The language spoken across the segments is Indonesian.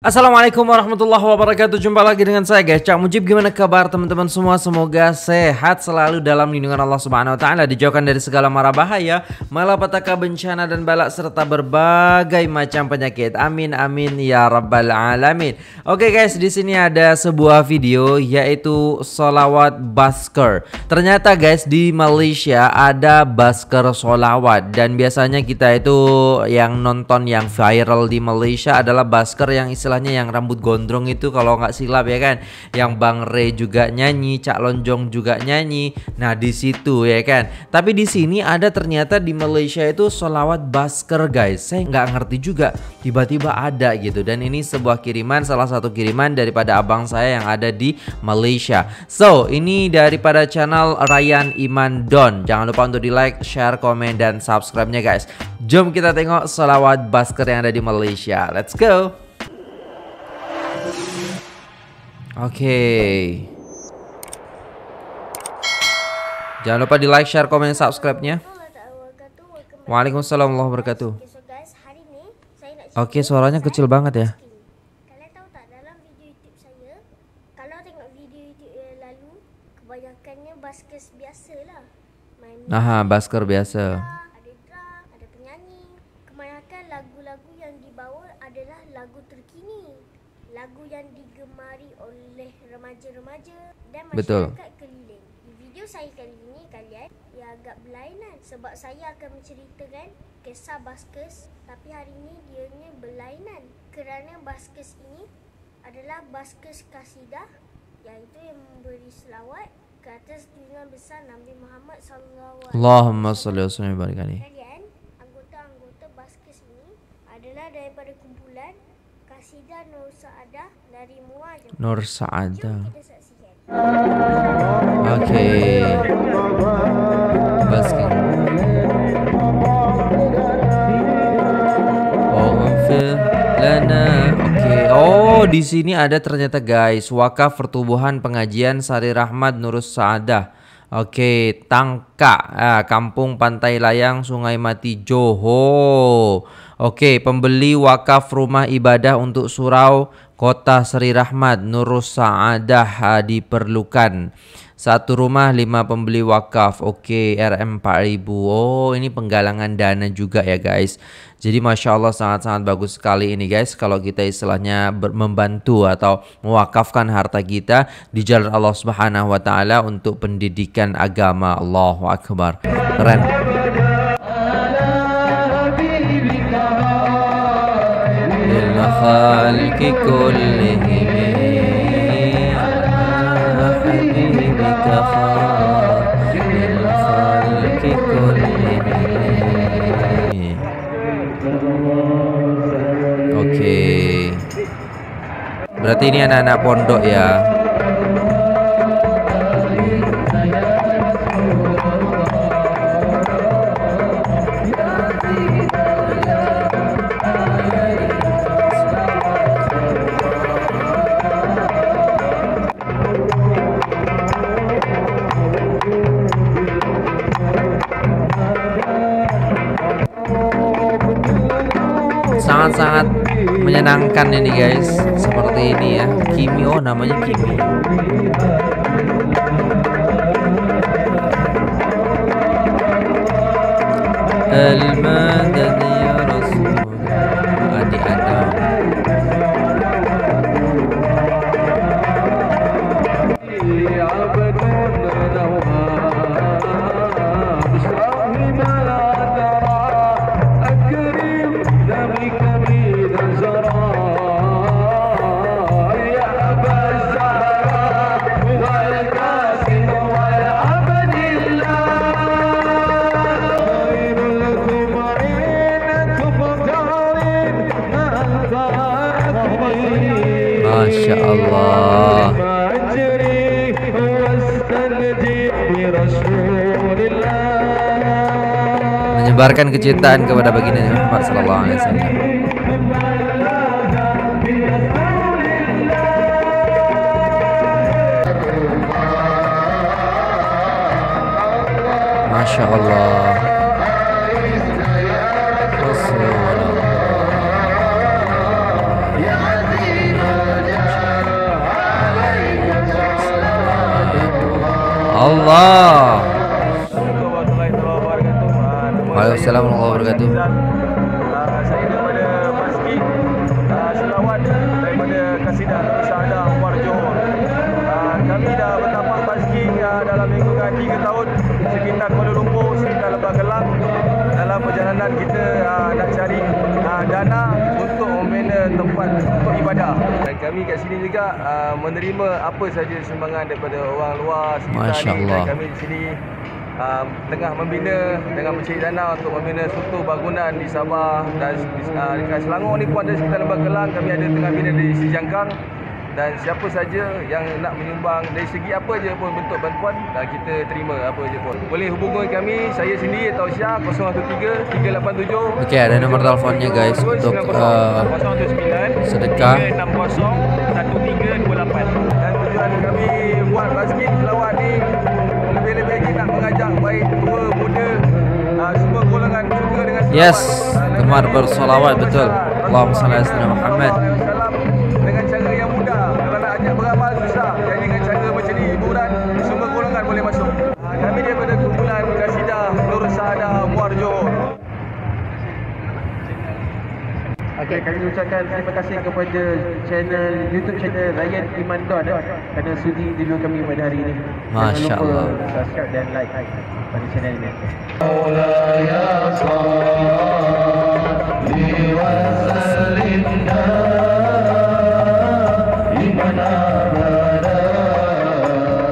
Assalamualaikum warahmatullahi wabarakatuh. Jumpa lagi dengan saya guys Cak Mujib. Gimana kabar teman-teman semua? Semoga sehat selalu dalam lindungan Allah subhanahu wa ta'ala. Dijauhkan dari segala mara bahaya Malapetaka bencana dan balak Serta berbagai macam penyakit. Amin amin ya rabbal alamin. Oke guys di sini ada sebuah video Yaitu solawat basker. Ternyata guys di Malaysia Ada basker solawat. Dan biasanya kita itu Yang nonton yang viral di Malaysia Adalah basker yang istilah istilahnya yang rambut gondrong itu kalau nggak silap ya kan? Yang Bang Re juga nyanyi Cak Lonjong juga nyanyi. Nah di situ ya kan? Tapi di sini ada ternyata di Malaysia itu solawat basker guys. Saya nggak ngerti juga. Tiba-tiba ada gitu. Dan ini sebuah kiriman salah satu kiriman daripada abang saya yang ada di Malaysia. So ini daripada channel Ryan Iman Don. Jangan lupa untuk di like share komen dan subscribe nya guys. Jom kita tengok solawat basker yang ada di Malaysia. Let's go Okay. Jangan lupa di like, share, komen, subscribe-nya. Waalaikumsalam warahmatullahi wabarakatuh. Oke, okay, suaranya kecil banget ya. Kalian tahu tak dalam video YouTube saya, kalau tengok video YouTube lalu, kebanyakannya baskers biasa lah. Main Aha, basker biasa. Dan masyarakat Betul. keliling. Di video saya kali ini kalian ya agak berlainan sebab saya akan menceritakan kisah Baskes tapi hari ini dianya berlainan kerana Baskes ini adalah Baskes Kasidah iaitu yang memberi selawat ke atas junjungan besar Nabi Muhammad sallallahu alaihi wasallam. Allahumma salli wa sallim Kalian anggota-anggota Baskes ini adalah daripada kumpulan Kasidah Nur Saadah dari Muajem. Nur Saadah. Oke. Oh. Oke. Oh, di sini ada ternyata guys, wakaf pertubuhan pengajian Sari Rahmat Nurus Saadah. Oke, Tangka, ah, Kampung Pantai Layang, Sungai Mati, Johor. Oke, pembeli wakaf rumah ibadah untuk surau Kota Seri Rahmat Nurus Saadah ah, diperlukan. Satu rumah lima pembeli wakaf. Oke, RM 4000. Oh, ini penggalangan dana juga ya guys. Jadi Masya Allah sangat-sangat bagus sekali ini guys. Kalau kita istilahnya membantu atau mewakafkan harta kita di jalan Allah Subhanahu Wa Taala untuk pendidikan agama. Allahu Akbar. Keren. Oke. Berarti ini anak-anak pondok ya. Sangat-sangat menyenangkan ini guys. Seperti ini ya. Kimi oh namanya Kimi Al-Madani Masya Allah. Menyebarkan kecintaan kepada baginda Muhammad Sallallahu Alaihi Wasallam. Masya Allah Allah. Assalamualaikum warahmatullahi wabarakatuh. Nama Waalaikumsalam saya warahmatullahi wabarakatuh. Rizal. Saya daripada Paski Selawat daripada Kasidah Musyahadah Muar Johor. Kami dah bertapang Paski dalam lingkungan 3 tahun sekitar Kuala Lumpur, sekitar Lebak Kelang dalam perjalanan kita ah, nak cari dana untuk membina tempat untuk ibadah. Kami kat sini juga ah, menerima apa saja sumbangan daripada orang luar sekitar Masya ni. Allah. Dan kami di sini uh, tengah membina dengan mencari dana untuk membina suatu bangunan di Sabah dan di, uh, dekat Selangor ni pun ada sekitar Lembah Kelang kami ada tengah bina di Sijangkang dan siapa saja yang nak menyumbang dari segi apa je pun bentuk bantuan dan kita terima apa je pun boleh hubungi kami saya sendiri atau Syah 013 387 Okey, ada nombor telefonnya, guys, untuk, uh, sedekah. 1328 dan tujuan kami buat basket selawat ni lebih-lebih lagi nak mengajak baik tua muda uh, semua golongan suka dengan selawat Yes, gemar bersolawat, betul. Allahumma salli ala Muhammad. Kami ucapkan terima kasih kepada channel YouTube channel Ryan Iman Don eh, kerana sudi interview kami pada hari ini. Masya Jangan lupa Allah. subscribe dan like pada channel ini.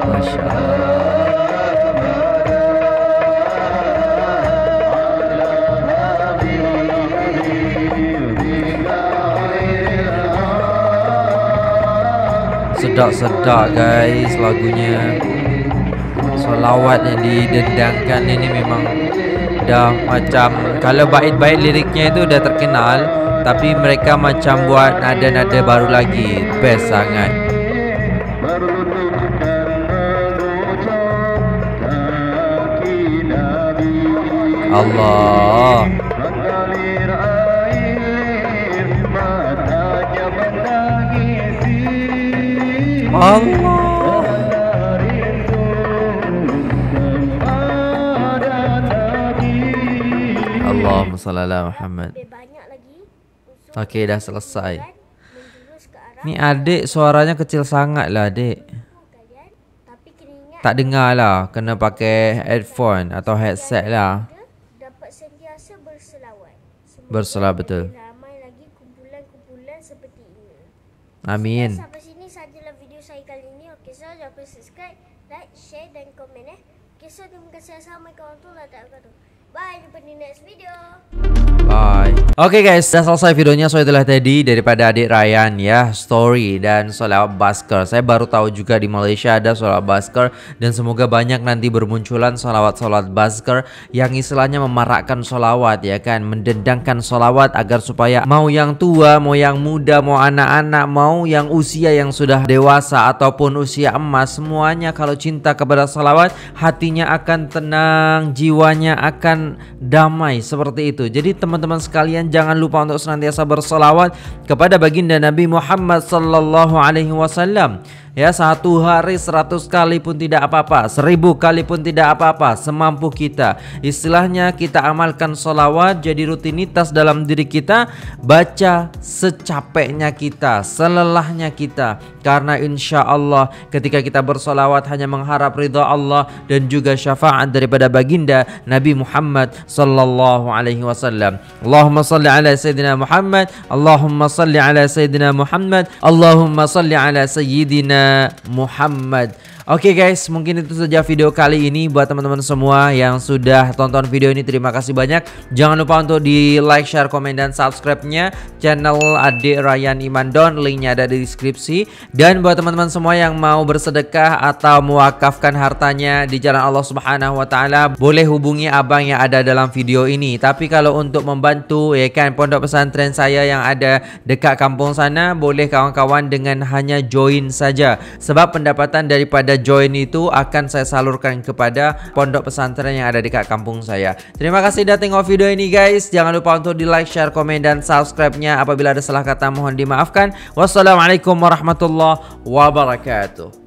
Masya Allah. Sedak-sedak guys lagunya. Solawat yang didendangkan ini memang Dah macam Kalau bait-bait liriknya itu dah terkenal Tapi mereka macam buat nada-nada baru lagi. Best sangat. Allah Allah Allahumma salli ala Muhammad Lebih banyak lagi unsur Okey dah selesai kan menjurus ke arah Ni adik suaranya kecil sangat lah adik kalian tapi kena ingat Tak dengar lah Kena pakai headphone atau headset lah kita dapat sentiasa berselawat. Semoga Berselawat, betul. lebih Ramai lagi kumpulan-kumpulan seperti ini. Amin Sampai sini sajalah video saya kali ini. Okey, so jangan lupa subscribe, like, share dan komen eh. Okey, so terima kasih. Assalamualaikum warahmatullahi wabarakatuh. Bye, jumpa di next video. Bye. Oke guys, sudah selesai videonya. So itulah tadi daripada adik Ryan ya, story dan solawat basker. Saya baru tahu juga di Malaysia ada solawat basker dan semoga banyak nanti bermunculan solawat-solawat basker yang istilahnya memarakkan solawat ya kan, mendendangkan solawat agar supaya mau yang tua, mau yang muda, mau anak-anak, mau yang usia yang sudah dewasa ataupun usia emas, semuanya kalau cinta kepada solawat hatinya akan tenang, jiwanya akan damai seperti itu. Jadi teman-teman sekalian jangan lupa untuk senantiasa bersolawat kepada baginda Nabi Muhammad sallallahu alaihi wasallam. Ya satu hari seratus kali pun tidak apa-apa Seribu kali pun tidak apa-apa Semampu kita. Istilahnya kita amalkan solawat Jadi rutinitas dalam diri kita Baca secapeknya kita Selelahnya kita. Karena insya Allah Ketika kita bersolawat Hanya mengharap ridha Allah Dan juga syafaat daripada baginda Nabi Muhammad Sallallahu alaihi wasallam. Allahumma salli ala Sayyidina Muhammad Allahumma salli ala Sayyidina Muhammad Allahumma salli ala Sayyidina Muhammad Oke guys, mungkin itu saja video kali ini buat teman-teman semua yang sudah tonton video ini. Terima kasih banyak. Jangan lupa untuk di like, share, komen, dan subscribe-nya channel Adik Ryan Imandon. Linknya ada di deskripsi. Dan buat teman-teman semua yang mau bersedekah atau mewakafkan hartanya di jalan Allah Subhanahu Wa Taala, boleh hubungi abang yang ada dalam video ini. Tapi kalau untuk membantu, ya kan pondok pesantren saya yang ada dekat kampung sana, boleh kawan-kawan dengan hanya join saja. Sebab pendapatan daripada join itu akan saya salurkan kepada pondok pesantren yang ada dekat kampung saya. Terima kasih sudah tengok video ini guys. Jangan lupa untuk di like, share, komen dan subscribe-nya. Apabila ada salah kata mohon dimaafkan. Wassalamualaikum warahmatullahi wabarakatuh.